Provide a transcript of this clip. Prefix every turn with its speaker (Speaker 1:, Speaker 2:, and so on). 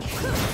Speaker 1: Huh.